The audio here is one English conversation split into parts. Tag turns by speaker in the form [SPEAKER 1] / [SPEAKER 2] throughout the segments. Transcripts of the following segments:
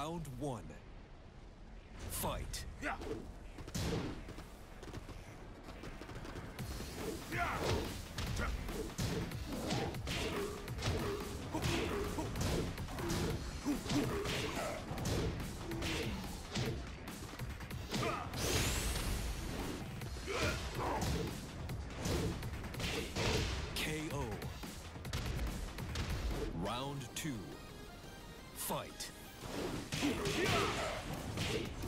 [SPEAKER 1] Round one. Fight. KO. Round two. Fight. いい!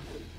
[SPEAKER 2] Yeah.